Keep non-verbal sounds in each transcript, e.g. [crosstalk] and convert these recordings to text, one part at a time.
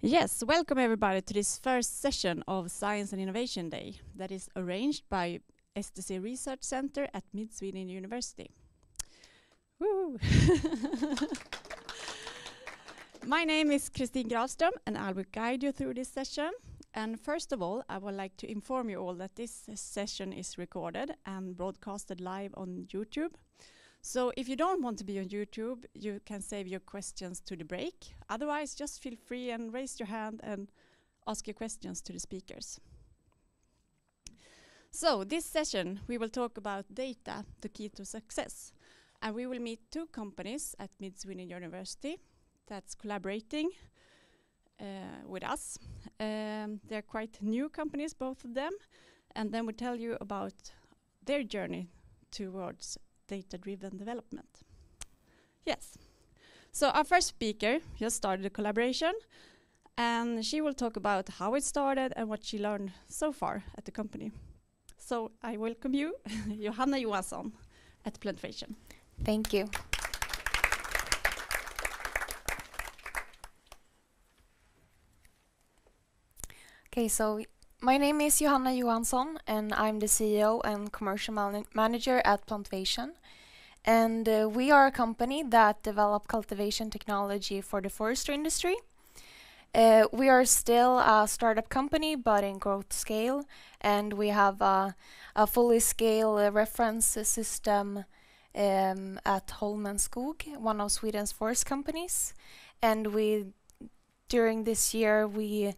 Yes, welcome everybody to this first session of Science and Innovation Day that is arranged by STC Research Center at Mid Sweden University. Woo! [laughs] My name is Christine Gravström and I will guide you through this session. And first of all, I would like to inform you all that this session is recorded and broadcasted live on YouTube. So if you don't want to be on YouTube, you can save your questions to the break. Otherwise, just feel free and raise your hand and ask your questions to the speakers. So this session, we will talk about data, the key to success. And we will meet two companies at Mid Sweden University that's collaborating uh, with us. Um, they're quite new companies, both of them. And then we'll tell you about their journey towards data-driven development. Yes. So our first speaker just started a collaboration, and she will talk about how it started and what she learned so far at the company. So I welcome you, [laughs] Johanna Johansson at Plantvation. Thank you. Okay, so my name is Johanna Johansson and I'm the CEO and commercial man manager at Plantvation. And uh, we are a company that develop cultivation technology for the forestry industry. Uh, we are still a startup company, but in growth scale, and we have a, fully scale uh, reference system um, at Holmen Skog, one of Sweden's forest companies. And we, during this year, we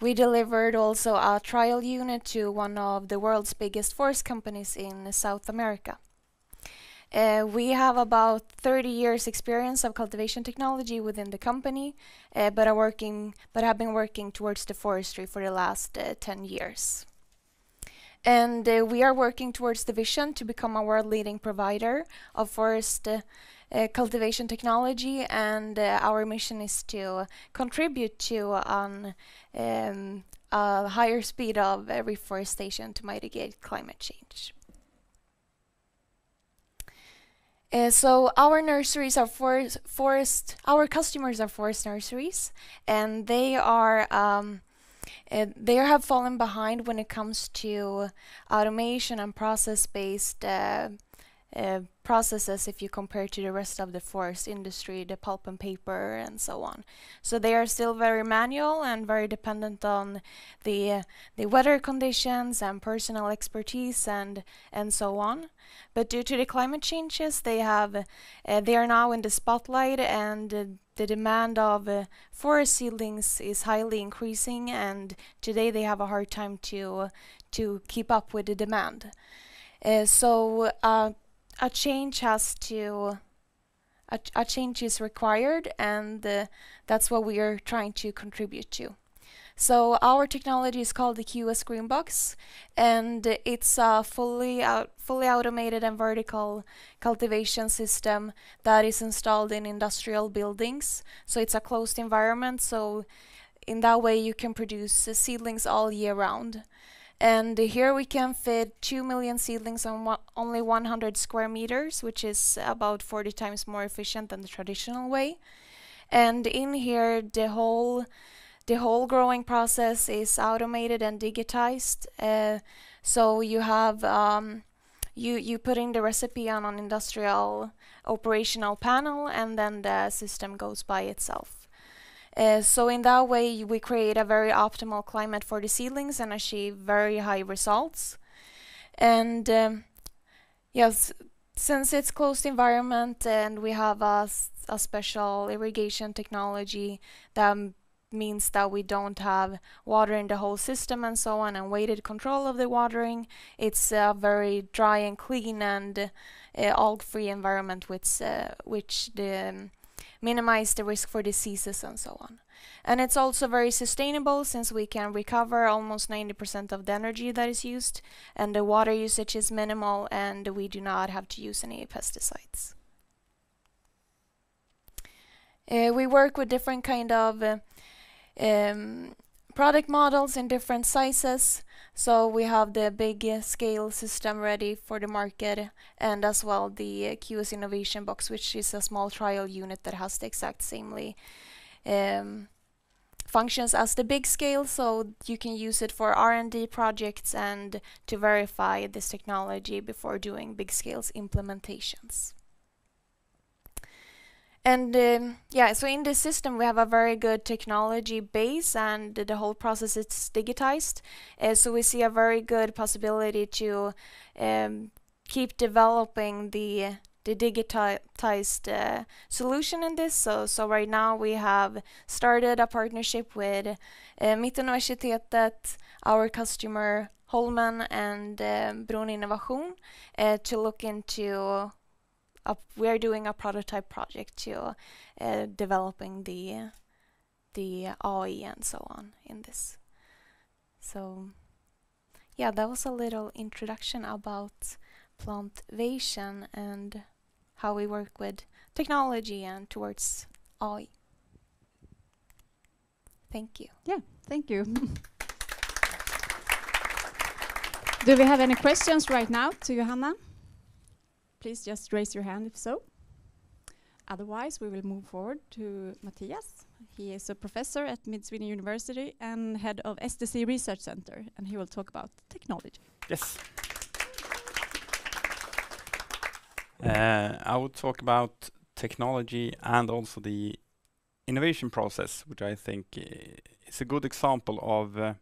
we delivered also a trial unit to one of the world's biggest forest companies in South America. Uh, we have about 30 years experience of cultivation technology within the company, uh, but are working, but have been working towards the forestry for the last uh, 10 years. And uh, we are working towards the vision to become a world leading provider of forest uh, cultivation technology and uh, our mission is to contribute to um, um, a higher speed of reforestation to mitigate climate change. Uh, so our nurseries are forest, forest, our customers are forest nurseries, and they are um, uh, they have fallen behind when it comes to automation and process-based uh, uh, processes if you compare to the rest of the forest industry, the pulp and paper and so on. So they are still very manual and very dependent on the uh, the weather conditions and personal expertise and and so on. But due to the climate changes, they have uh, they are now in the spotlight and the demand of uh, forest seedlings is highly increasing and today they have a hard time to to keep up with the demand. Uh, so a change has to a, a change is required and uh, that's what we are trying to contribute to. So our technology is called the QS Greenbox and it's a fully out, fully automated and vertical cultivation system that is installed in industrial buildings. So it's a closed environment so in that way you can produce uh, seedlings all year round. And here we can fit 2 million seedlings on only 100 square meters, which is about 40 times more efficient than the traditional way. And in here, the whole the whole growing process is automated and digitized. Uh, so you have um, you you put in the recipe on an industrial operational panel, and then the system goes by itself. Uh, so in that way, we create a very optimal climate for the seedlings and achieve very high results. And um, yes, since it's closed environment and we have a, a special irrigation technology that means that we don't have water in the whole system and so on and weighted control of the watering. It's a very dry and clean and uh, alg-free environment which, uh, which the um, minimize the risk for diseases and so on. And it's also very sustainable since we can recover almost 90% of the energy that is used and the water usage is minimal and we do not have to use any pesticides. Uh, we work with different kind of uh, um, product models in different sizes. So we have the big scale system ready for the market and as well the QS Innovation Box, which is a small trial unit that has the exact same um, functions as the big scale. So you can use it for R&D projects and to verify this technology before doing big scales implementations. And um, yeah, so in this system we have a very good technology base and the whole process is digitized. Uh, so we see a very good possibility to um, keep developing the the digitized uh, solution in this. So, so right now we have started a partnership with uh, Mittuniversitetet, our customer Holmen and um, Bron Innovation uh, to look into we are doing a prototype project to uh, developing the the AI and so on in this. So yeah, that was a little introduction about Plantvation and how we work with technology and towards AI. Thank you. Yeah, thank you. [laughs] Do we have any questions right now to Johanna? Please just raise your hand if so. Otherwise, we will move forward to Mattias. He is a professor at Mid Sweden University and head of STC Research Center, and he will talk about technology. Yes. Uh, I will talk about technology and also the innovation process, which I think uh, is a good example of uh,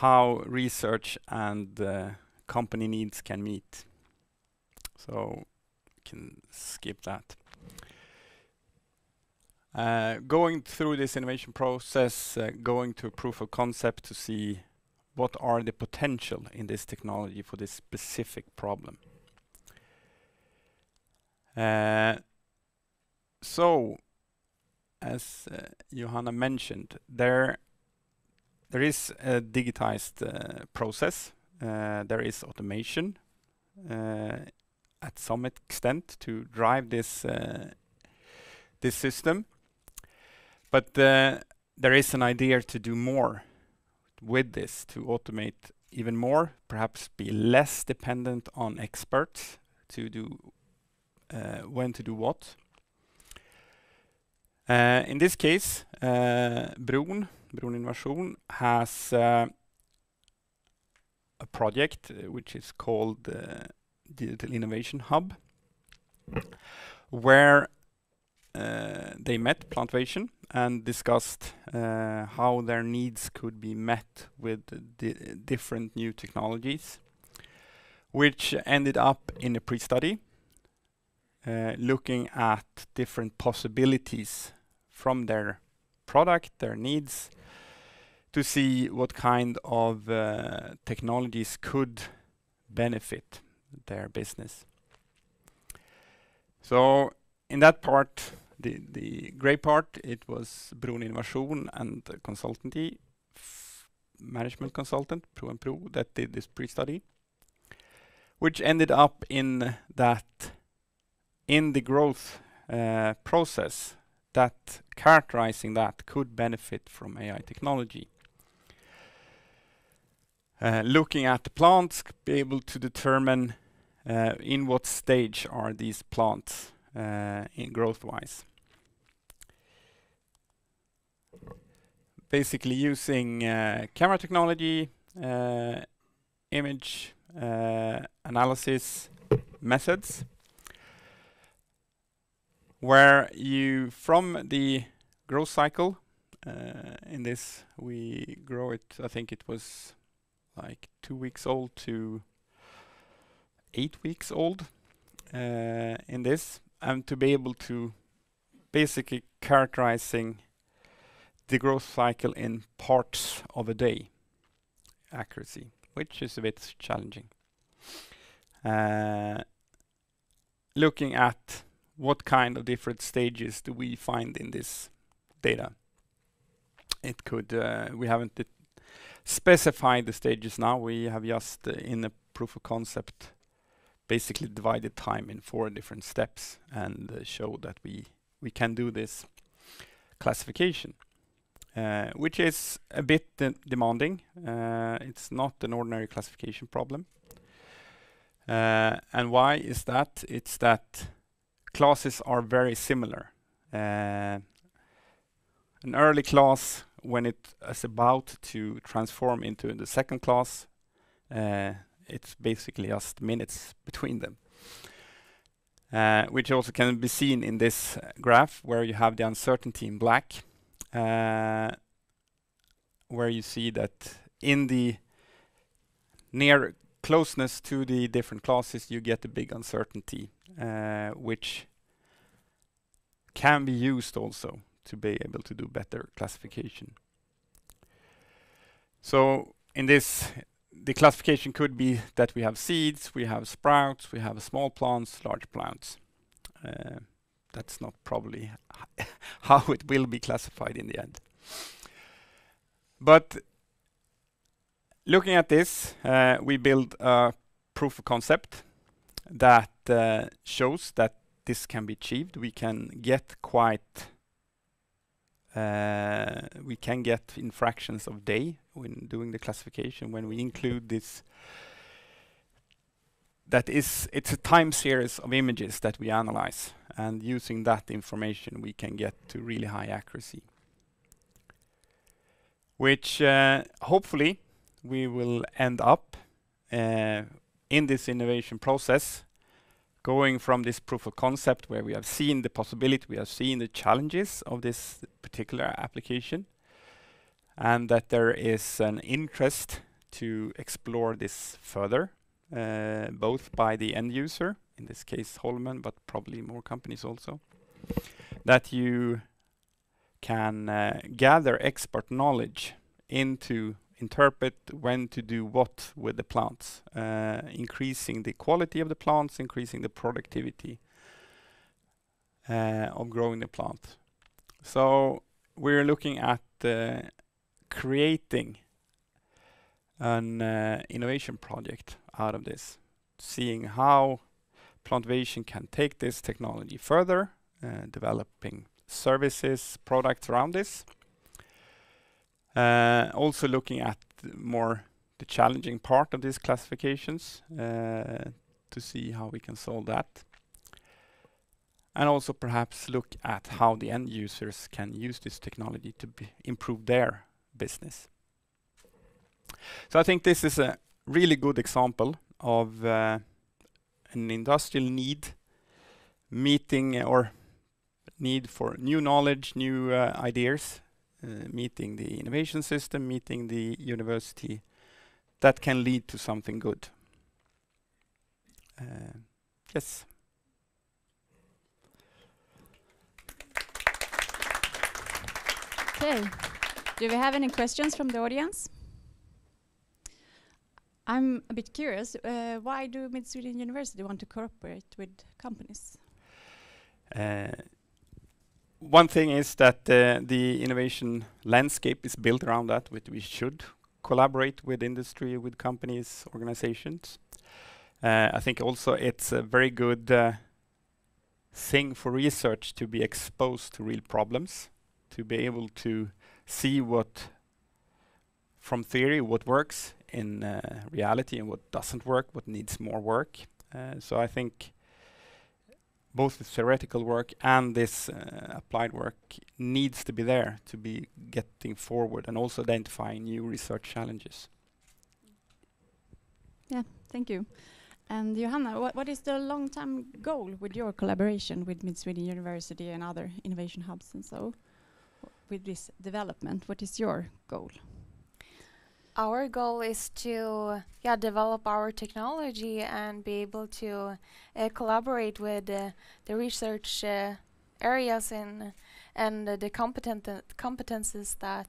how research and uh, company needs can meet. So can skip that. Uh, going through this innovation process, uh, going to proof of concept to see what are the potential in this technology for this specific problem. Uh, so, as uh, Johanna mentioned, there there is a digitized uh, process. Uh, there is automation at some extent to drive this uh, this system. But uh, there is an idea to do more with this, to automate even more, perhaps be less dependent on experts to do uh, when to do what. In this case, Bron, Innovation, has a project which is called Digital Innovation Hub, where uh, they met Plantvation and discussed uh, how their needs could be met with di different new technologies, which ended up in a pre-study uh, looking at different possibilities from their product, their needs, to see what kind of uh, technologies could benefit their business. So in that part, the the gray part, it was Bron Innovation and consultancy management consultant, Pro and Pro, that did this pre-study, which ended up in that in the growth uh, process, that characterizing that could benefit from AI technology. Uh, looking at the plants, be able to determine uh, in what stage are these plants uh, in growth-wise. Basically using camera technology, image analysis methods, where you, from the growth cycle, in this, we grow it, I think it was like two weeks old to eight weeks old uh, in this, and to be able to basically characterizing the growth cycle in parts of a day accuracy, which is a bit challenging. Uh, looking at what kind of different stages do we find in this data. It could, uh, we haven't specify the stages now. We have just uh, in a proof of concept basically divided time in four different steps and uh, show that we we can do this classification. uh, which is a bit de demanding. Uh, it's not an ordinary classification problem. Uh, and why is that? It's that classes are very similar. Uh, an early class, when it is about to transform into the second class, uh, it's basically just minutes [laughs] between them. Uh, which also can be seen in this graph where you have the uncertainty in black, uh, where you see that in the near closeness to the different classes, you get a big uncertainty, uh, which can be used also to be able to do better classification. So in this the classification could be that we have seeds, we have sprouts, we have small plants, large plants. Uh, that's not probably [laughs] how it will be classified in the end. But looking at this, uh, we build a proof of concept that uh, shows that this can be achieved. We can get quite we can get in fractions of day when doing the classification when we include this. That is it's a time series of images that we analyze and using that information we can get to really high accuracy. Which uh, hopefully we will end up uh, in this innovation process going from this proof of concept where we have seen the possibility, we have seen the challenges of this particular application, and that there is an interest to explore this further, uh, both by the end user, in this case Holmen, but probably more companies also, that you can uh, gather expert knowledge into interpret when to do what with the plants, uh, increasing the quality of the plants, increasing the productivity uh, of growing the plant. So we're looking at uh, creating an uh, innovation project out of this, seeing how Plantvation can take this technology further, uh, developing services, products around this, also looking at more the challenging part of these classifications uh, to see how we can solve that. And also perhaps look at how the end users can use this technology to improve their business. So I think this is a really good example of uh, an industrial need meeting or need for new knowledge, new uh, ideas uh, meeting the innovation system, meeting the university, that can lead to something good. Uh, yes. Okay. Do we have any questions from the audience? I'm a bit curious. Uh, why do Mid Sweden University want to cooperate with companies? Uh, one thing is that uh, the innovation landscape is built around that, which we should collaborate with industry, with companies, organizations. Uh, I think also it's a very good uh, thing for research to be exposed to real problems, to be able to see what from theory what works in uh, reality and what doesn't work, what needs more work. Uh, so I think both the theoretical work and this uh, applied work needs to be there to be getting forward and also identifying new research challenges. Yeah, thank you. And Johanna, what, what is the long-term goal with your collaboration with Mid Sweden University and other innovation hubs and so with this development? What is your goal? Our goal is to yeah develop our technology and be able to uh, collaborate with uh, the research uh, areas in and the competent competences that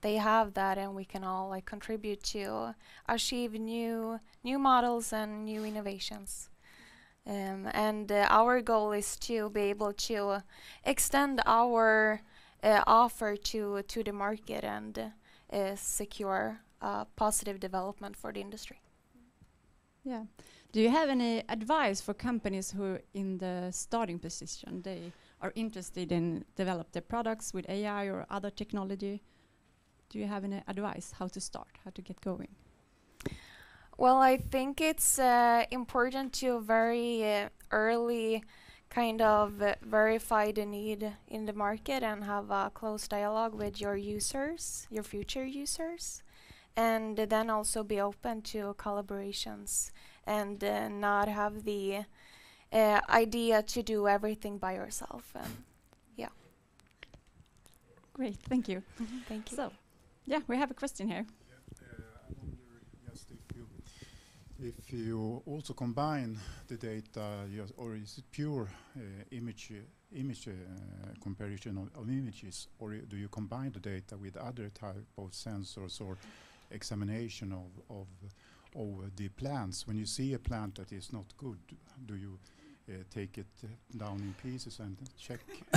they have that and we can all like contribute to achieve new new models and new innovations. Um, and uh, our goal is to be able to extend our uh, offer to to the market and uh, positive development for the industry. Yeah. Do you have any advice for companies who are in the starting position they are interested in develop their products with AI or other technology? Do you have any advice how to start, how to get going? Well, I think it's uh, important to very uh, early kind of uh, verify the need in the market and have a close dialogue with your users, your future users, and then also be open to collaborations and uh, not have the uh, idea to do everything by yourself. And yeah, Great, thank you. thank you. So, yeah, we have a question here. I wonder if you if you also combine the data, yes, or is it pure uh, image uh, image uh, comparison of, of images, or y- do you combine the data with other type of sensors or examination of of of the plants? When you see a plant that is not good, do you uh, take it uh, down in pieces and check [laughs]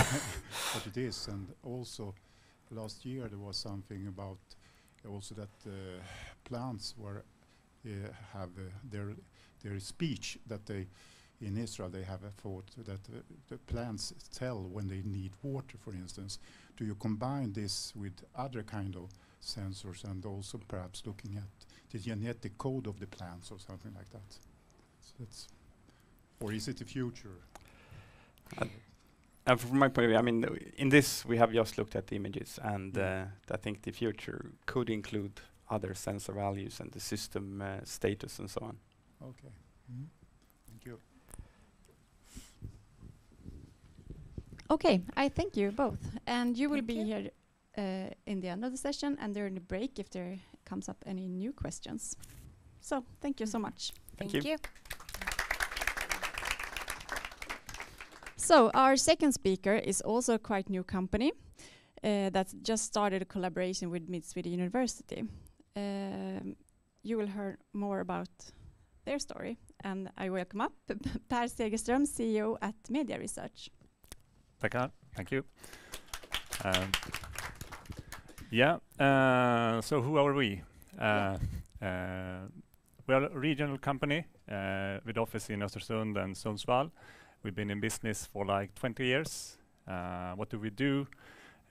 what it is? And also, last year there was something about also that uh, plants were uh, have uh, their their speech that they in Israel they have a thought that uh, the plants tell when they need water for instance do you combine this with other kind of sensors and also perhaps looking at the genetic code of the plants or something like that so that's or is it the future And from my point of view, I mean, uh, in this we have just looked at the images, and Mm. uh, I think the future could include other sensor values and the system uh, status and so on. okay thank you Okay, I thank you both. And you will Thank be you. here uh, in the end of the session and during the break if there comes up any new questions. So, thank you so much. Thank Thank you. you. So, our second speaker is also a quite new company uh, that just started a collaboration with Mid Sweden University. Um, you will hear more about their story. And I welcome up [laughs] Pär Segerström, CEO at Media Research. Tackar. Thank you. Um, Yeah, uh, so who are we? Uh, uh, We are a regional company uh, with office in Östersund and Sundsvall. We've been in business for like 20 years. Uh, What do we do?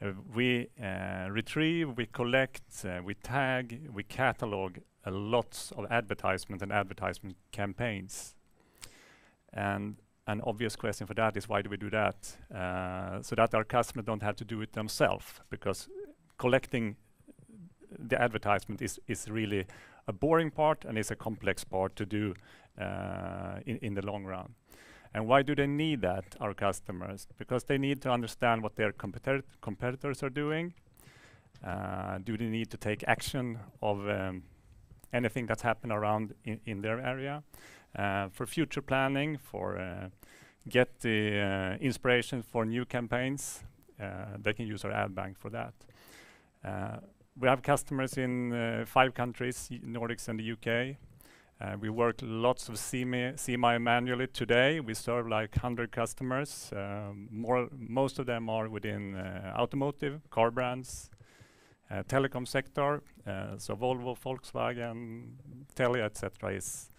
Uh, We uh, retrieve, we collect, we tag, we catalog a lots of advertisement and advertisement campaigns. And an obvious question for that is why do we do that? Uh, so that our customers don't have to do it themselves, because collecting the advertisement is is really a boring part and is a complex part to do uh, in in the long run. And why do they need that, our customers? Because they need to understand what their competitor competitors are doing. Uh, do they need to take action of um, anything that's happened around in, in their area? uh, for future planning, for uh, get the uh, inspiration for new campaigns. Uh, they can use our ad bank for that. Uh, we have customers in uh, five countries, Nordics and the UK. Uh, we work lots of CMI, manually today. We serve like 100 customers. Most of them are within automotive, car brands, telecom sector. So Volvo, Volkswagen, Telia, etc. is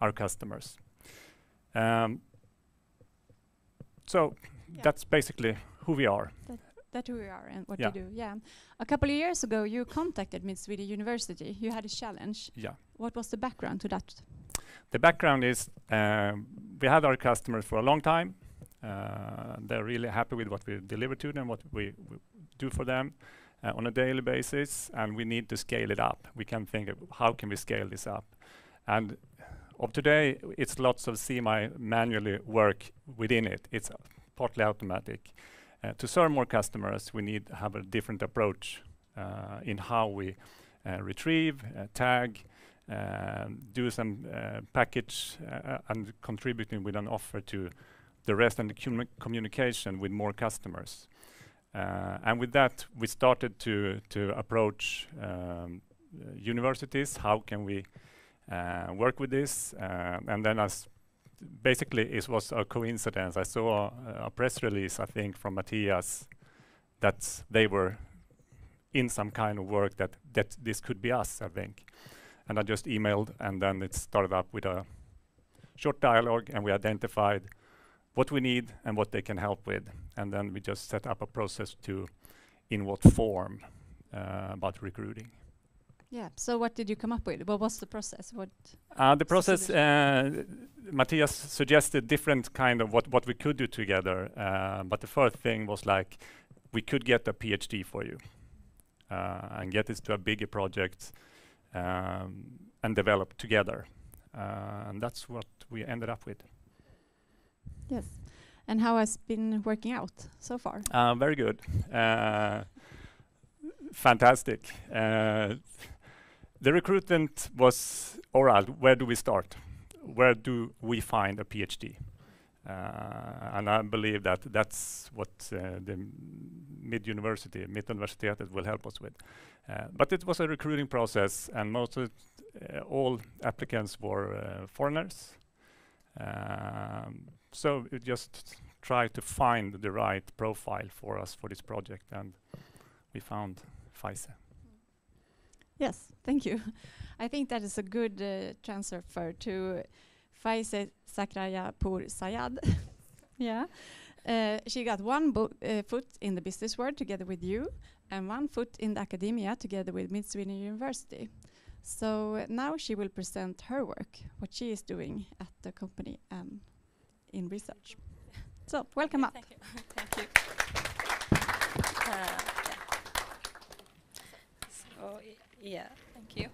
our customers. Um, so Yeah. that's basically who we are. That who we are and what Yeah. you do. Yeah. A couple of years ago, you contacted Mid Sweden University. You had a challenge. Yeah. What was the background to that? The background is um, we had our customers for a long time. Uh, they're really happy with what we deliver to them, what we, we do for them uh, on a daily basis, and we need to scale it up. We can think of how can we scale this up, and of today it's lots of semi manually work within it. It's partly automatic. Uh, to serve more customers, we need to have a different approach uh, in how we uh, retrieve, tag, um, do some package and contributing with an offer to the rest and the commu- communication with more customers. And with that, we started to to approach um, universities. How can we work with this? And then, as basically, it was a coincidence. I saw a, a press release, I think, from Mattias, that they were in some kind of work that that this could be us. I think and I just emailed, and then it started up with a short dialogue, and we identified what we need and what they can help with, and then we just set up a process to, in what form, uh, about recruiting. Yeah. So what did you come up with? What was the process? What? Uh, the process, uh, Mattias suggested different kind of what, what we could do together, uh, but the first thing was like, we could get a PhD for you uh, and get this to a bigger project um, and develop together. Uh, and that's what we ended up with. Yes. And how has been working out so far? Uh, very good. Uh, fantastic. Uh, the recruitment was oral. Where do we start? Where do we find a PhD? Uh, and I believe that that's what uh, the Mid University, Mittuniversitetet will help us with. Uh, but it was a recruiting process, and most of uh, all applicants were uh, foreigners. Um, so we just tried to find the right profile for us for this project, and we found Faeze. Yes, thank you. [laughs] I think that is a good uh, transfer to Faeze Zakaryapour Sayyad. [laughs] yeah. Uh, she got one uh, foot in the business world together with you, and one foot in the academia together with Mid Sweden University. So now she will present her work, what she is doing at the company and in research. [laughs] So welcome up. Thank you. Thank you. Uh, yeah. So, y- yeah, thank you.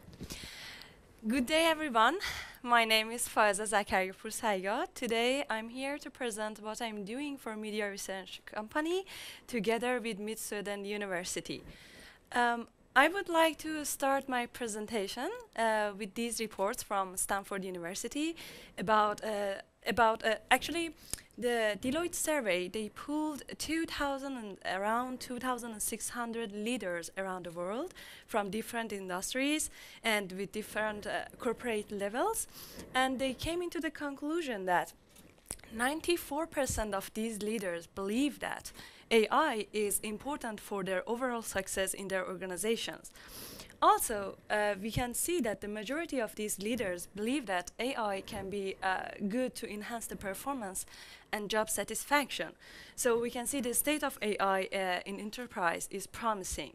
Good day, everyone. My name is Faiza Zakariapur Sayga. Today, I'm here to present what I'm doing for Media Research Company together with Mid Sweden University. Um, I would like to start my presentation uh, with these reports from Stanford University about uh, about uh, actually the Deloitte survey. They pulled 2,000 and around 2,600 leaders around the world from different industries and with different uh, corporate levels, and they came into the conclusion that 94% of these leaders believe that AI is important for their overall success in their organizations. Also, uh, we can see that the majority of these leaders believe that AI can be uh, good to enhance the performance and job satisfaction. So we can see the state of AI uh, in enterprise is promising.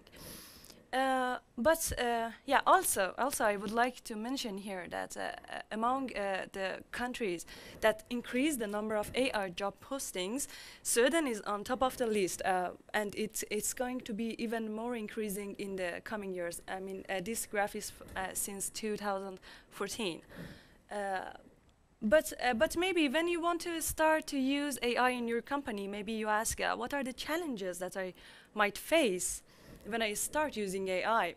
Uh, but uh, yeah, also, also I would like to mention here that uh, uh, among uh, the countries that increase the number of AI job postings, Sweden is on top of the list, uh, and it's it's going to be even more increasing in the coming years. I mean, this graph is since 2014. Uh, but uh, but maybe when you want to start to use AI in your company, maybe you ask, uh, what are the challenges that I might face when I start using AI?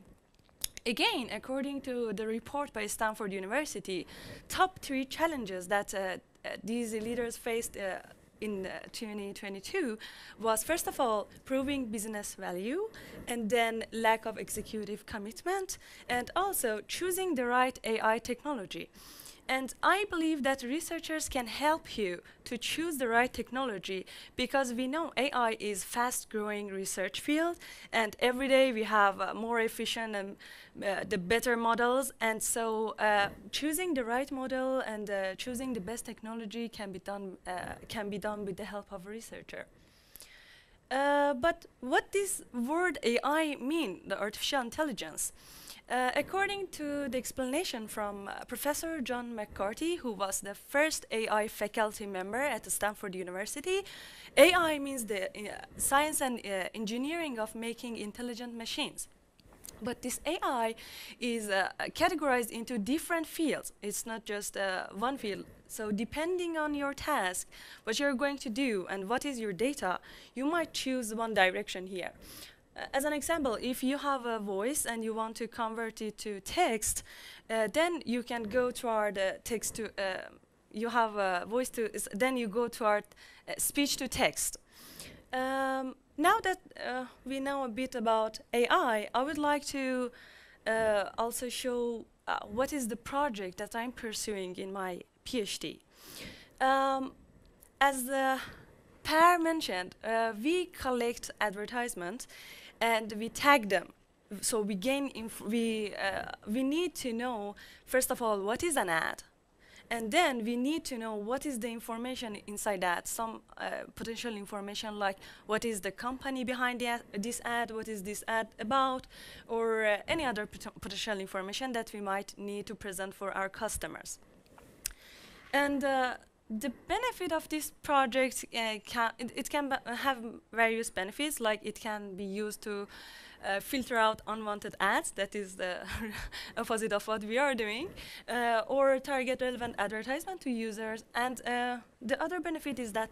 Again, according to the report by Stanford University, top three challenges that uh, uh, these leaders faced uh, in uh, 2022 was first of all proving business value and then lack of executive commitment and also choosing the right AI technology. And I believe that researchers can help you to choose the right technology because we know AI is fast growing research field and every day we have uh, more efficient and uh, the better models and so uh, choosing the right model and uh, choosing the best technology can be done uh, can be done with the help of a researcher. Uh, but what does word AI mean, the artificial intelligence? Uh, according to the explanation from uh, Professor John McCarthy, who was the first AI faculty member at Stanford University, AI means the uh, science and uh, engineering of making intelligent machines. But this AI is uh, categorized into different fields. It's not just uh, one field. So depending on your task, what you're going to do, and what is your data, you might choose one direction here. Uh, as an example, if you have a voice and you want to convert it to text, uh, then you can go to our text to. Uh, you have a voice to. Then you go to our uh, speech to text. Um, now that uh, we know a bit about AI, I would like to uh, also show uh, what is the project that I'm pursuing in my PhD. Um, as the Pär mentioned, uh, we collect advertisement and we tag them. So we gain we uh, we need to know first of all what is an ad, and then we need to know what is the information inside that. Some uh, potential information like what is the company behind the ad this ad, what is this ad about, or uh, any other pot potential information that we might need to present for our customers. And uh, the benefit of this project uh, can it, it can have various benefits, like it can be used to uh, filter out unwanted ads, that is the [laughs] opposite of what we are doing, uh, or target relevant advertisement to users. And uh, the other benefit is that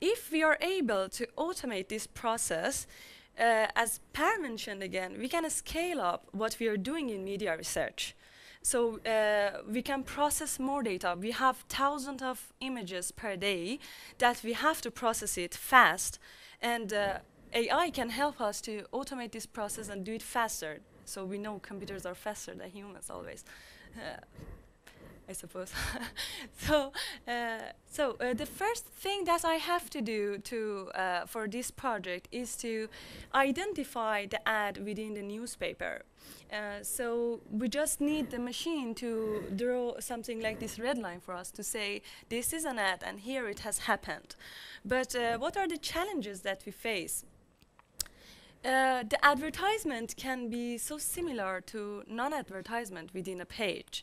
if we are able to automate this process, uh, as Pär mentioned again, we can scale up what we are doing in media research. So uh, we can process more data. We have thousands of images per day that we have to process it fast. And uh, AI can help us to automate this process and do it faster. So we know computers are faster than humans always. I suppose. [laughs] so, uh, so uh, the first thing that I have to do to uh, for this project is to identify the ad within the newspaper. Uh, so we just need the machine to draw something like this red line for us to say this is an ad and here it has happened. But uh, what are the challenges that we face? Uh, the advertisement can be so similar to non-advertisement within a page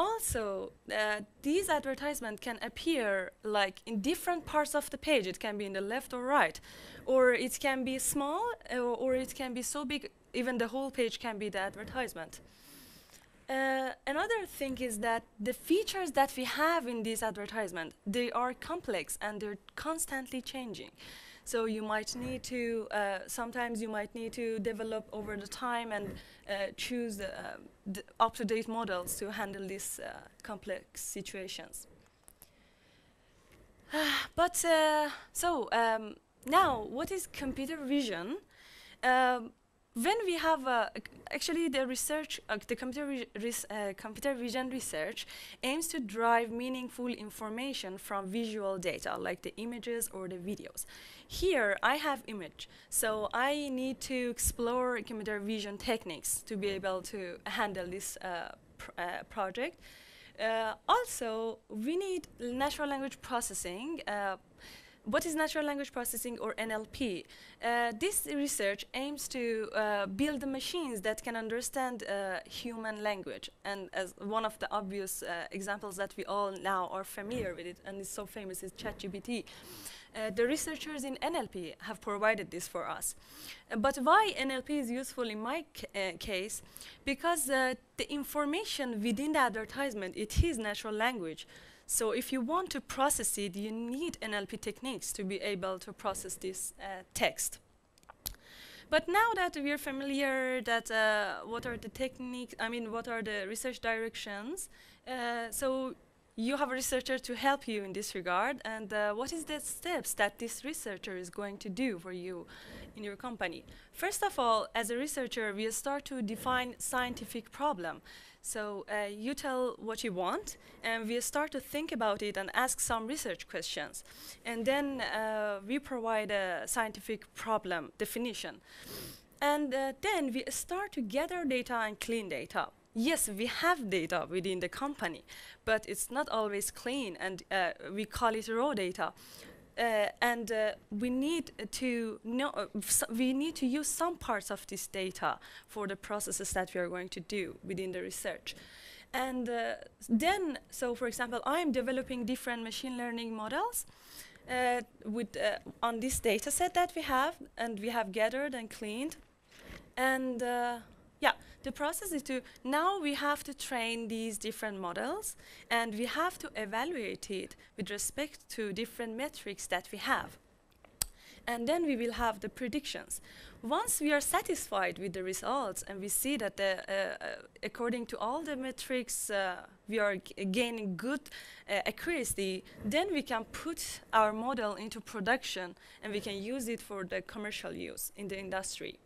also, uh, these advertisements can appear like in different parts of the page. It can be in the left or right, or it can be small, uh, or it can be so big, even the whole page can be the advertisement. Uh, another thing is that the features that we have in this advertisement, they are complex and they're constantly changing. So you might need to, uh, sometimes you might need to develop over the time and uh, choose uh, up-to-date models to handle these uh, complex situations. [sighs] but uh, so um, now, what is computer vision? Um, when we have uh, actually the research, uh, the computer, uh, computer vision research aims to drive meaningful information from visual data like the images or the videos. Here I have image, so I need to explore computer vision techniques to be able to handle this uh, pr uh, project. Uh, also, we need natural language processing what is natural language processing or NLP? Uh, this research aims to uh, build machines that can understand uh, human language. And as one of the obvious uh, examples that we all now are familiar with it and is so famous is ChatGPT. Uh, the researchers in NLP have provided this for us. Uh, but why NLP is useful in my case? Because the information within the advertisement, it is natural language. So if you want to process it, you need NLP techniques to be able to process this uh, text. But now that we're familiar that uh, what are the techniques, I mean, what are the research directions, uh, so you have a researcher to help you in this regard, and uh, what is the steps that this researcher is going to do for you in your company? First of all, as a researcher, we start to define scientific problem. So uh, you tell what you want, and we start to think about it and ask some research questions. And then uh, we provide a scientific problem definition. And uh, then we start to gather data and clean data. Yes, we have data within the company, but it's not always clean, and uh, we call it raw data. Uh, and uh, we need to know we need to use some parts of this data for the processes that we are going to do within the research. And uh, then, so for example, I'm developing different machine learning models uh, with uh, on this data set that we have, and we have gathered and cleaned. And yeah, the process is to, now we have to train these different models and we have to evaluate it with respect to different metrics that we have. And then we will have the predictions. Once we are satisfied with the results and we see that the, uh, uh, according to all the metrics uh, we are gaining good uh, accuracy, then we can put our model into production and we can use it for the commercial use in the industry.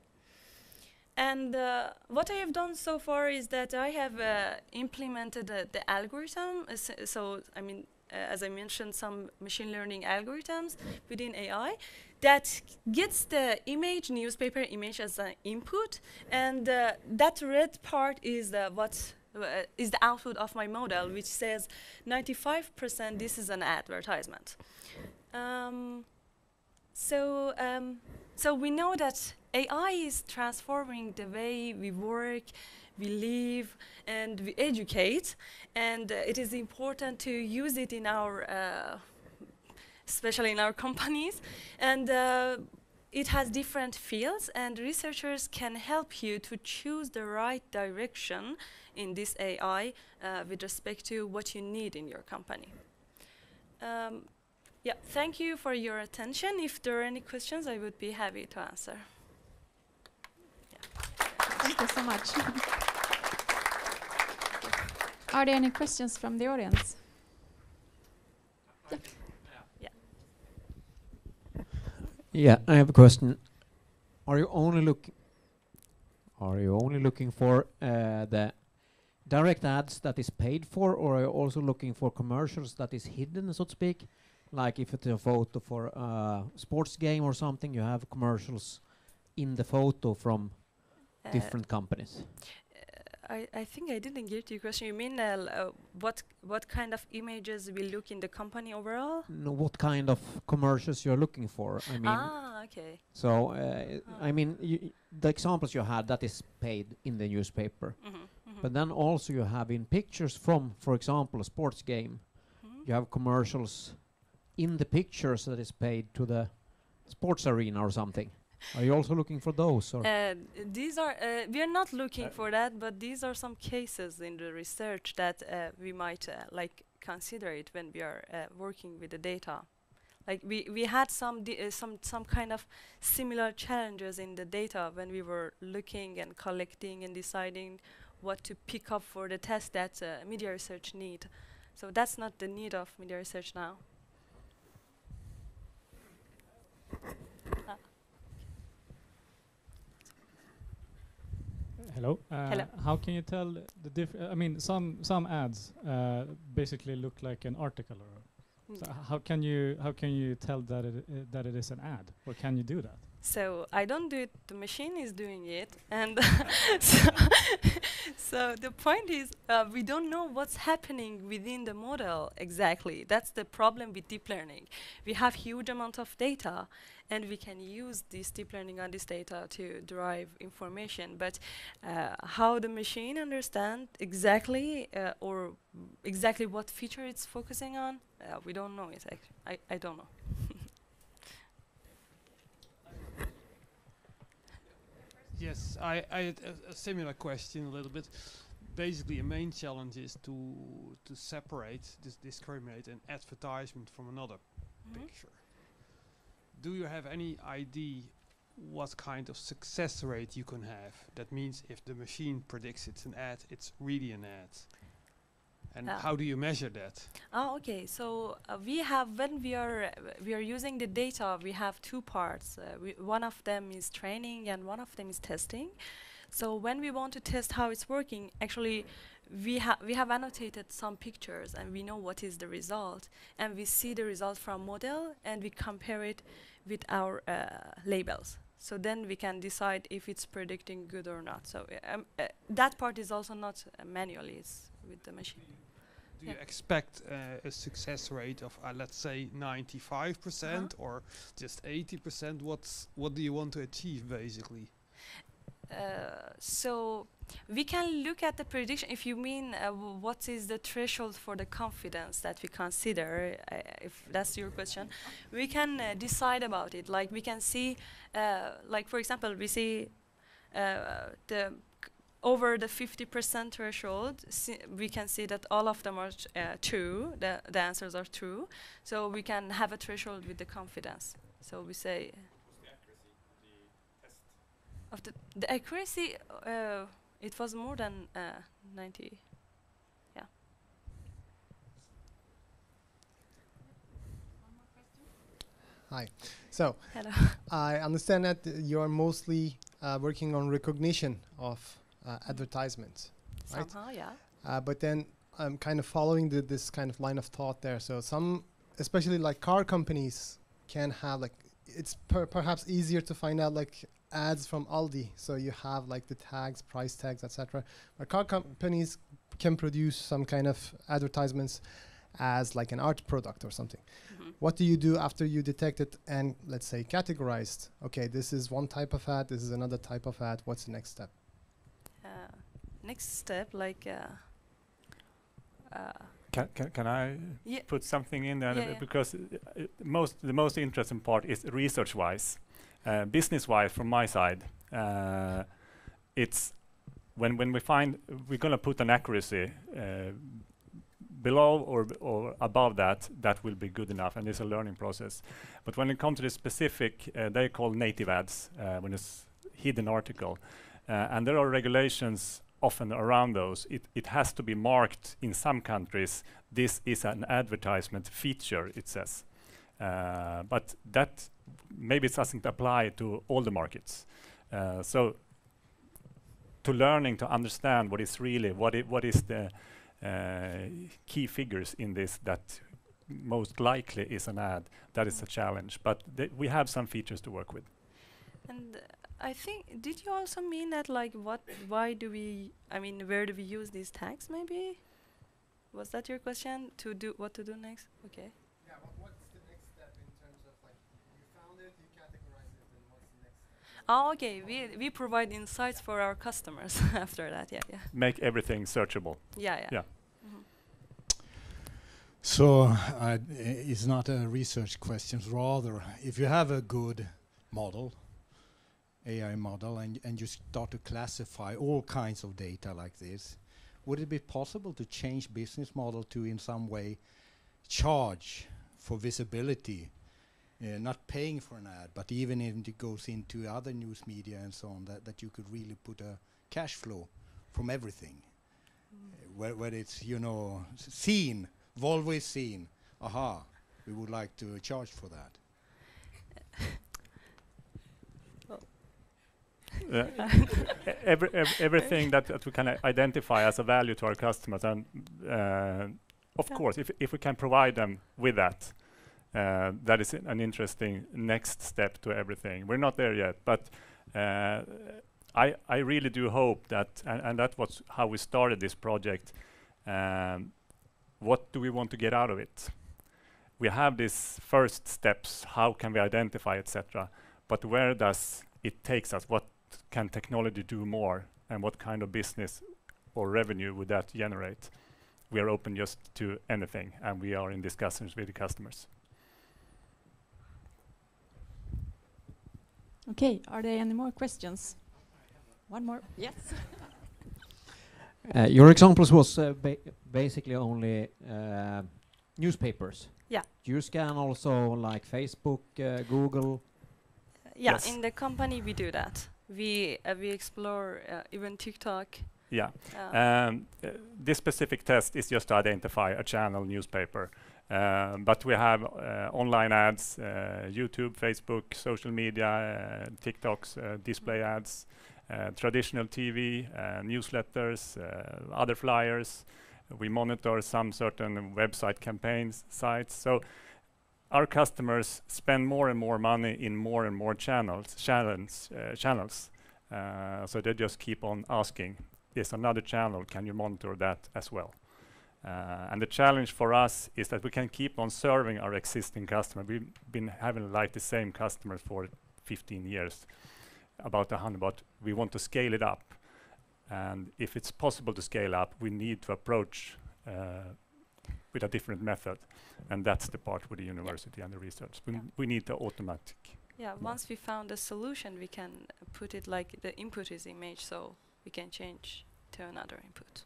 And uh, what I have done so far is that I have uh, implemented uh, the algorithm. Uh, so, I mean, uh, as I mentioned, some machine learning algorithms within AI that gets the image, newspaper image as an input. And uh, that red part is what uh, is the output of my model, which says 95% this is an advertisement. Um, so, um, so we know that AI is transforming the way we work, we live, and we educate, and uh, it is important to use it in our, uh, especially in our [laughs] companies, and uh, it has different fields, and researchers can help you to choose the right direction in this AI uh, with respect to what you need in your company. Um, yeah, thank you for your attention. If there are any questions, I would be happy to answer. Thank you so much. Are there any questions from the audience? Yeah, I have a question. Are you only looking are you only looking for uh, the direct ads that is paid for, or are you also looking for commercials that is hidden, so to speak? Like if it's a photo for a sports game or something, you have commercials in the photo from different companies. I, I think I didn't get your question. You mean uh, uh, what what kind of images we look in the company overall? No, what kind of commercials you're looking for? I mean, ah, okay. so uh, I mean, the examples you had that is paid in the newspaper, Mhm, mhm, but then also you have in pictures from, for example, a sports game. mhm. you have commercials in the pictures that is paid to the sports arena or something. Are you also looking for those? Or Uh, these are uh, we are not looking Uh, for that, but these are some cases in the research that uh, we might uh, like consider it when we are uh, working with the data. Like we, we had some uh, some some kind of similar challenges in the data when we were looking and collecting and deciding what to pick up for the test that uh, media research need. So that's not the need of media research now. Hello. Uh, Hello. How can you tell the diff? I mean, some some ads uh, basically look like an article. Or Mm. so how can you how can you tell that it uh, that it is an ad? Or can you do that? So I don't do it, the machine is doing it. And [laughs] so, [laughs] so the point is, uh, we don't know what's happening within the model exactly. That's the problem with deep learning. We have huge amount of data, and we can use this deep learning on this data to derive information. But uh, how the machine understand exactly, uh, or exactly what feature it's focusing on, uh, we don't know it. I, I don't know. Yes, I, I had a, a similar question a little bit. Basically, a main challenge is to to separate, dis- discriminate an advertisement from another Mhm. picture. Do you have any idea what kind of success rate you can have? That means if the machine predicts it's an ad, it's really an ad. And Ah. how do you measure that? Oh, okay. So uh, we have when we are uh, we are using the data, we have two parts. Uh, we, one of them is training, and one of them is testing. So when we want to test how it's working, actually, we have we have annotated some pictures, and we know what is the result, and we see the result from model, and we compare it with our uh, labels. So then we can decide if it's predicting good or not. So uh, um, uh, that part is also not uh, manually; it's with the machine. Do you expect uh, a success rate of, uh, let's say, 95% or just 80%? What's what do you want to achieve, basically? Uh, so we can look at the prediction. If you mean uh, what is the threshold for the confidence that we consider, uh, if that's your question, we can uh, decide about it. Like we can see, uh, like for example, we see uh, the over the 50% threshold, si- we can see that all of them are uh, true. The the answers are true. So we can have a threshold with the confidence. So we say of the the accuracy uh, it was more than uh, 90 yeah Hi. So hello I understand that you are mostly uh, working on recognition of uh, advertisements, right? somehow yeah Uh, but then I'm kind of following the, this kind of line of thought there. So some, especially like car companies, can have like it's per perhaps easier to find out like ads from Aldi. So you have like the tags, price tags, etc. But car companies can produce some kind of advertisements as like an art product or something. Mhm. What do you do after you detect it and let's say categorized? Okay, this is one type of ad, this is another type of ad. What's the next step? Next step, like, uh, uh, Can, can, can I Yeah. put something in there? Yeah. Because uh, most the most interesting part is research-wise, uh, business-wise from my side. Uh, it's when when we find we're going to put an accuracy uh, below or or above that, that will be good enough, and it's a learning process. But when it comes to the specific, uh, they call native ads uh, when it's hidden article, uh, and there are regulations often around those. It it has to be marked in some countries. This is an advertisement feature. It says, uh, but that maybe it doesn't apply to all the markets. Uh, so to learning to understand what is really what what is the uh, key figures in this that most likely is an ad. That is a challenge, but we have some features to work with. and I think, did you also mean that, like, what, why do we, I mean, where do we use these tags, maybe? Was that your question? To do, what to do next? Okay. Yeah, what's the next step in terms of like you found it, you categorize it, and what's the next step? Oh, okay. We, we provide insights for our customers [laughs] after that. Yeah, yeah. Make everything searchable. Yeah, yeah. Yeah. Mhm. So uh, it's not a research question. Rather, if you have a good model, AI model, and and you start to classify all kinds of data like this, would it be possible to change business model to in some way charge for visibility, uh, not paying for an ad, but even if it goes into other news media and so on, that that you could really put a cash flow from everything, uh, where where it's you know seen Volvo is seen. Aha, we would like to charge for that. [laughs] Every, ev- everything that, that we can identify as a value to our customers, and uh, of Yeah. course, if if we can provide them with that, uh, that is an interesting next step to everything. We're not there yet, but uh, I I really do hope that, and, and that was how we started this project. Um, what do we want to get out of it? We have these first steps. How can we identify, etc. But where does it takes us? What can technology do more, and what kind of business or revenue would that generate? We are open just to anything, and we are in discussions with the customers. Okay, are there any more questions? One more. Yes. [laughs] Uh, your examples was uh, ba basically only uh, newspapers. Yeah. Do you scan also like Facebook, uh, Google? Yeah, Yes. in the company we do that. We uh, we explore uh, even TikTok. Yeah. Uh, Um, uh, this specific test is just to identify a channel newspaper. Uh, but we have uh, online ads, uh, YouTube, Facebook, social media, TikToks, display ads, uh, traditional TV, uh, newsletters, uh, other flyers. We monitor some certain website campaigns, sites. So our customers spend more and more money in more and more channels, channels, uh, channels. Uh, so they just keep on asking, is another channel, can you monitor that as well? Uh, and the challenge for us is that we can keep on serving our existing customer. We've been having like the same customers for 15 years, about a hundred, but we want to scale it up. And if it's possible to scale up, we need to approach uh, with a different method. And that's the part with the university and the research. We, Yeah. we need the automatic. yeah, more. once we found a solution, we can uh, put it like the input is image, so we can change to another input.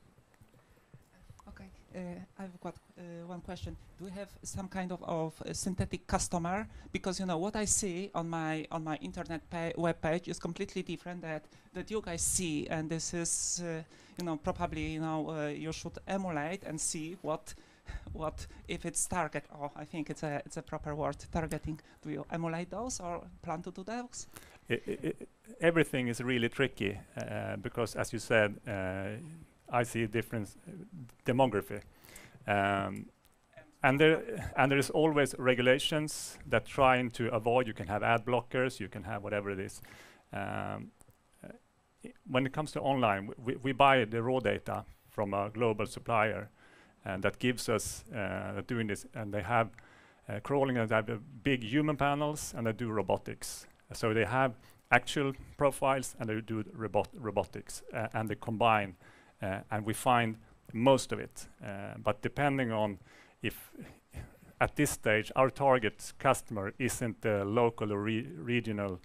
Okay, uh, I've got uh, one question. Do you have some kind of, of uh, synthetic customer? Because you know what I see on my on my internet pa- web page is completely different that that you guys see, and this is uh, you know probably you know uh, you should emulate and see what [laughs] what if it's target. Oh, I think it's a it's a proper word targeting. Do you emulate those or plan to do those? Everything is really tricky uh, because, as you said, uh, I see a difference uh, demography, um, and there and there is always regulations that trying to avoid. You can have ad blockers, you can have whatever it is. Um, uh, when it comes to online, we, we buy the raw data from a global supplier, and that gives us uh, doing this. And they have uh, crawling, and they have uh, big human panels, and they do robotics. So they have actual profiles, and they do robot robotics, uh, and they combine, uh, and we find most of it. Uh, but depending on if at this stage our target customer isn't the local or re regional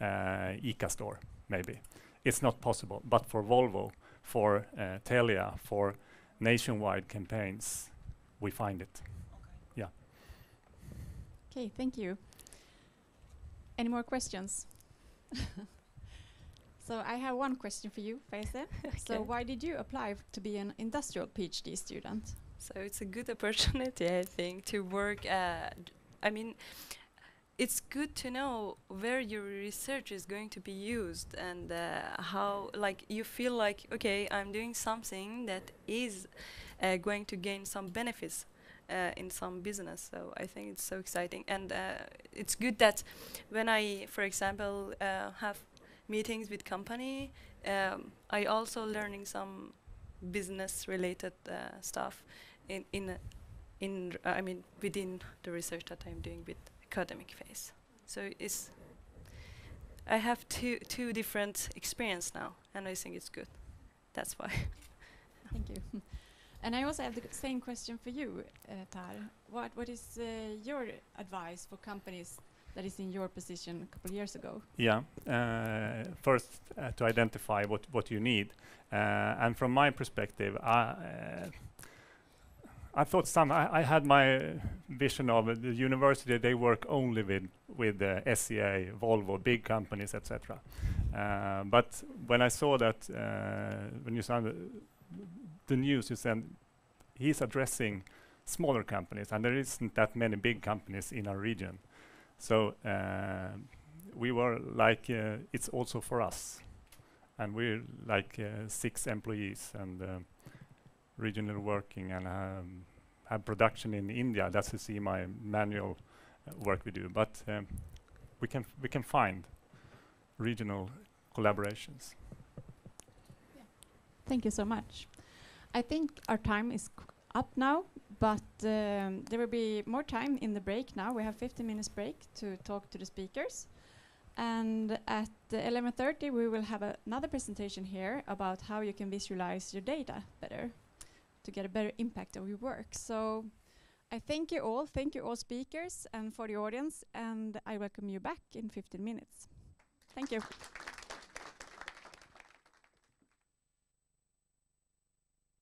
uh, ICA store, maybe. It's not possible. But for Volvo, for uh, Telia, for nationwide campaigns, we find it. Yeah. Okay, thank you. Any more questions? [laughs] so I have one question for you, Faeze. [laughs] So why did you apply to be an industrial PhD student? So it's a good opportunity, I think, to work. Uh, d- I mean, it's good to know where your research is going to be used and uh, how, like, you feel like, okay, I'm doing something that is uh, going to gain some benefits uh, in some business. So I think it's so exciting, and uh, it's good that when I, for example, uh, have meetings with company, um, I also learning some business-related uh, stuff in in in I mean within the research that I'm doing with academic phase. So it's I have two two different experience now, and I think it's good. That's why. [laughs] Thank you. And I also have the same question for you, uh, Pär. What what is uh, your advice for companies that is in your position a couple of years ago? Yeah. Uh, first, uh, to identify what what you need, uh, and from my perspective, I uh, I thought some. I, I had my vision of uh, the university. They work only with with uh, SCA, Volvo, big companies, etc. Uh, but when I saw that, uh, when you saw the, the news, you said he's addressing smaller companies, and there isn't that many big companies in our region. So uh, we were like, uh, it's also for us, and we're like six employees and regional working and um, have production in India. That's see my manual uh, work we do, but um, we can we can find regional collaborations. Thank you so much. I think our time is up now, but um, there will be more time in the break now. We have 15 minutes break to talk to the speakers. And at uh, 11.30 we will have another presentation here about how you can visualize your data better to get a better impact of your work. So I thank you all, thank you all speakers and for the audience, and I welcome you back in 15 minutes. Thank you.